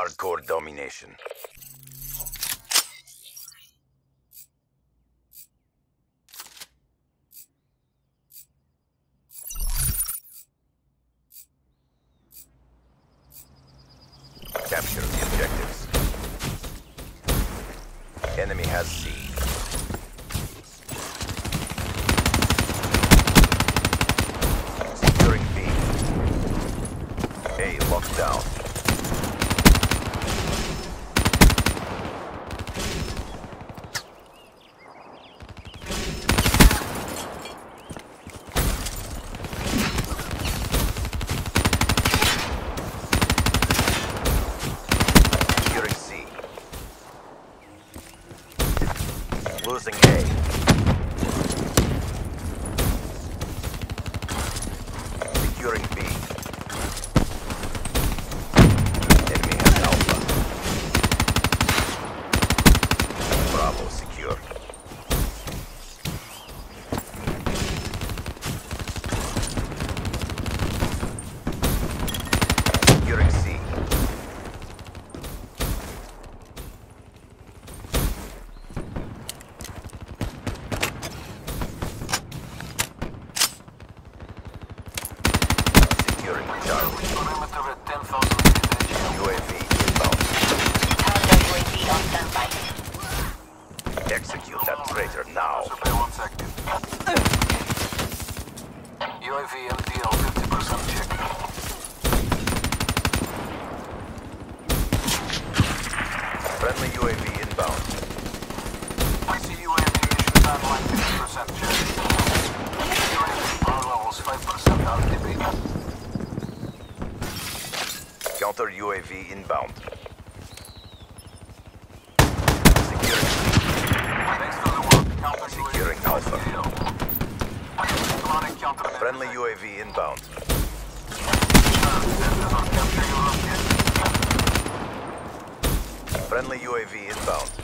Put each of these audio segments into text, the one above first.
Hardcore domination. Capture the objectives. Enemy has C. Securing B. A locked down. Securing C. Losing A. Securing B. Enemy has Alpha. Bravo secure. Securing C. Securing Charlie. Perimeter at 10,000 feet UAV inbound. Counter UAV on standby. Execute that traitor now. UAV MTL 50% check. Friendly UAV inbound. I see UAV mission timeline 50% check. UAV power levels 5% RTB. Counter UAV inbound. Securing Thanks for the work. Counter Securing UAV Alpha. Friendly UAV inbound. Friendly UAV inbound.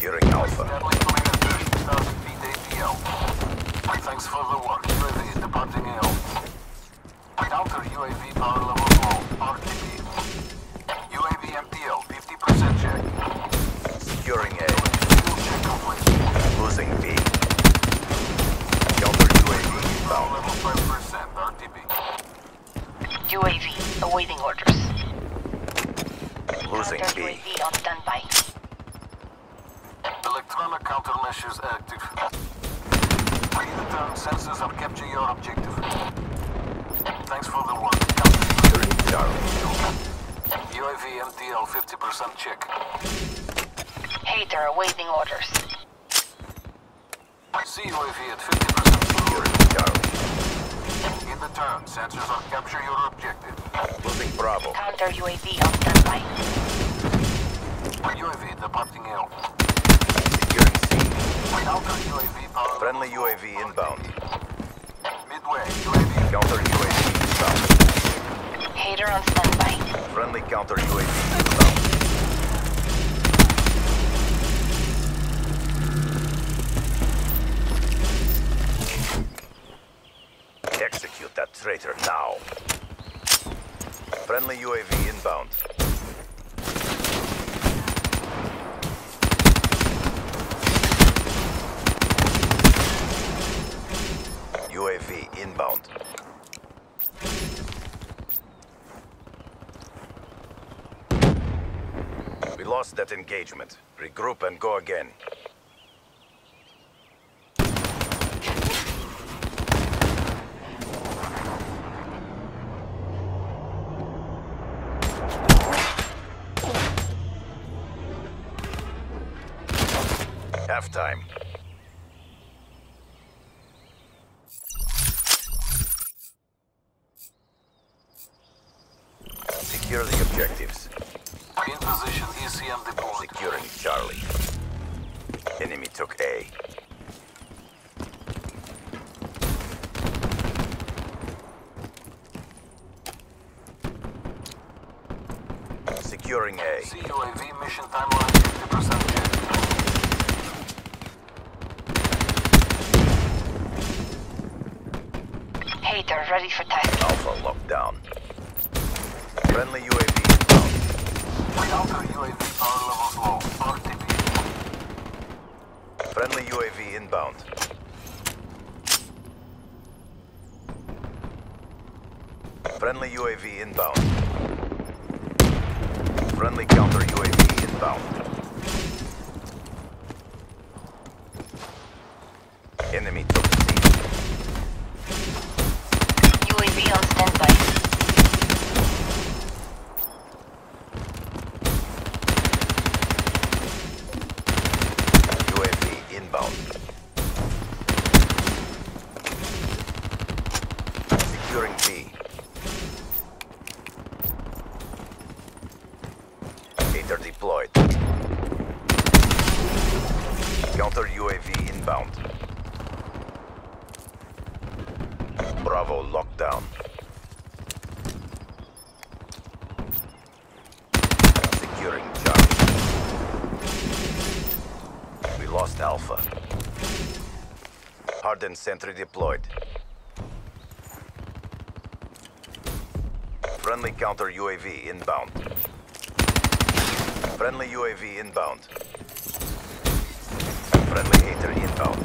Securing Alpha. Establish perimeter 6,000 feet ATL. Thanks for the work. UAV is departing AO. Counter UAV power level low. RTB. UAV MTL 50% check. Securing A. Check complete. Losing B. Counter UAV Power inbound. level 5% RTB. UAV awaiting orders. Losing Counter B. UAV on standby. Electronic countermeasures active. Predetermined sensors are capture your objective. Thanks for the work. Securing UAV MTL 50% check. HATR awaiting orders. See UAV at 50% Securing In the turn, sensors are capture your objective. Losing Bravo. Counter UAV on standby. UAV departing AO. Securing C. Counter UAV power. Friendly UAV inbound. Midway, UAV. Counter UAV inbound. HATR on standby. Friendly counter UAV inbound. Execute that traitor now. Friendly UAV inbound. UAV inbound. We lost that engagement. Regroup and go again. Half time. Securing A. CUAV mission timeline 50% check. HATR ready for task. Alpha lockdown. Friendly UAV inbound. Counter UAV power levels low. RTB. Friendly UAV inbound. Friendly UAV inbound. Friendly counter UAV inbound. Enemy took C. UAV on standby. UAV inbound. Securing B. HATR deployed. Counter UAV inbound. Bravo lockdown. Securing Charlie. We lost Alpha. Hardened sentry deployed. Friendly counter UAV inbound. Friendly UAV inbound. Friendly HATR inbound.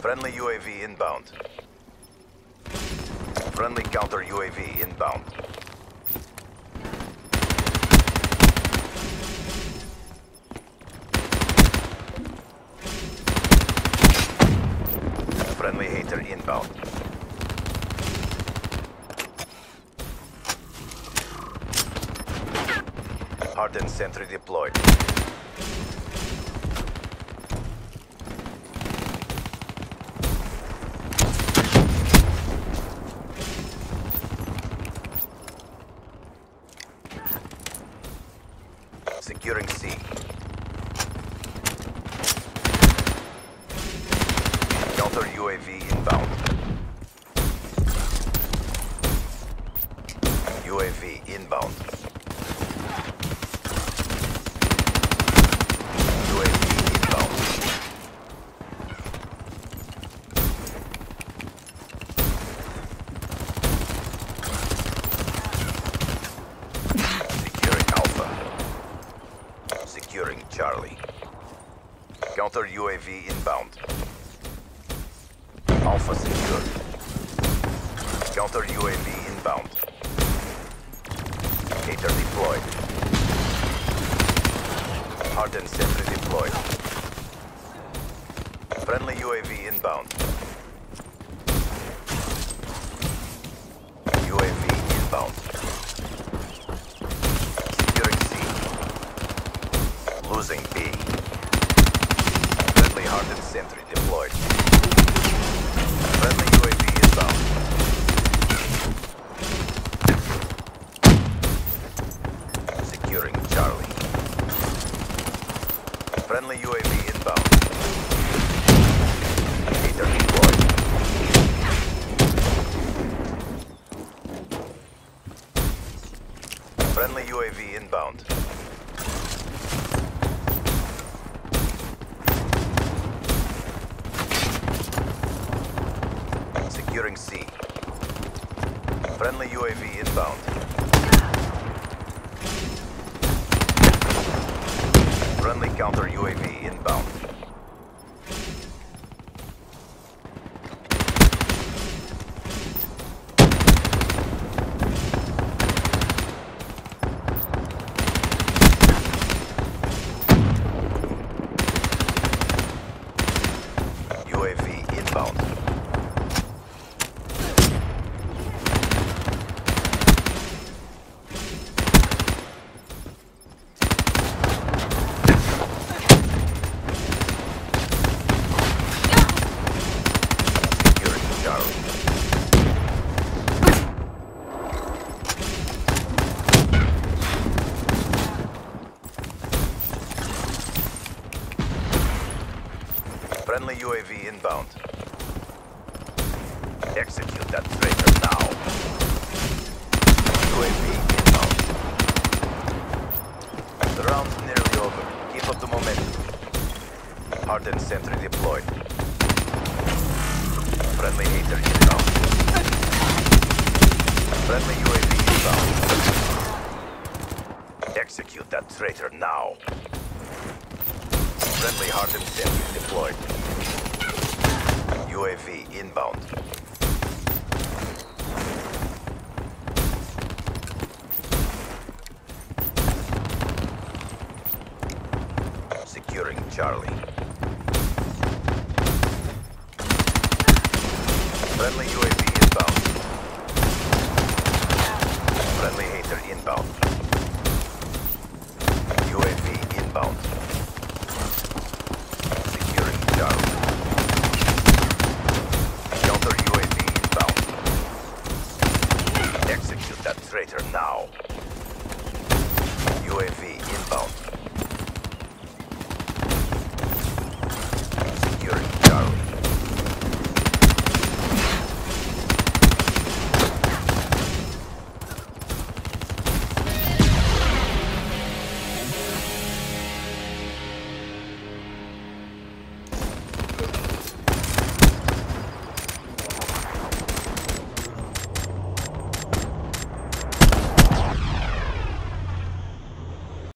Friendly UAV inbound. Friendly counter UAV inbound. Friendly HATR inbound. Hardened sentry deployed. Securing C. Counter UAV inbound. UAV inbound. UAV inbound. Securing Alpha. Securing Charlie. Counter UAV inbound. Alpha secured. Counter UAV inbound. HATR deployed. Hardened sentry deployed. Friendly UAV inbound. UAV inbound. Securing C. Losing B. Hardened sentry deployed. Friendly UAV inbound. Securing Charlie. Friendly UAV inbound. HATR deployed. Friendly UAV inbound. Securing C. Friendly UAV inbound. Friendly counter UAV inbound. Friendly UAV inbound. Execute that traitor now. UAV inbound. The round's nearly over. Keep up the momentum. Hardened sentry deployed. Friendly HATR inbound. Friendly UAV inbound. Execute that traitor now. Friendly hardened sentry deployed. UAV inbound. Securing Charlie.